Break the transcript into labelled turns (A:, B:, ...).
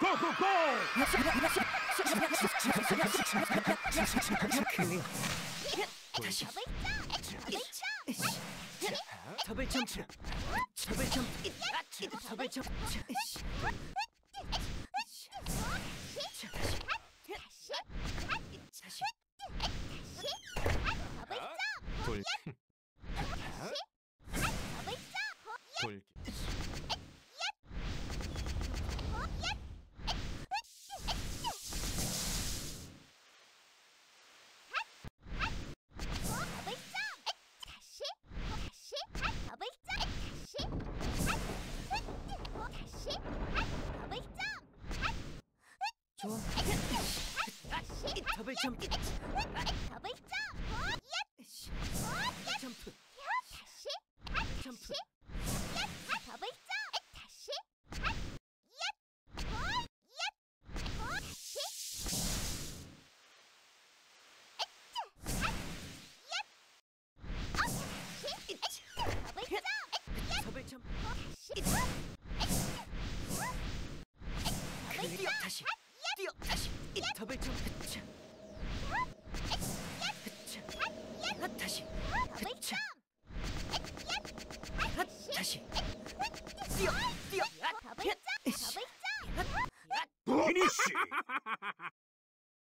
A: 다시 더블 점프 더블 점프 더블 점프 돌 더블 점프 더블 점프 답을 좀 으쌰. 으 다시 으쌰. 아, 다시 뛰어 뛰어 아, 으쌰. 아, 피니쉬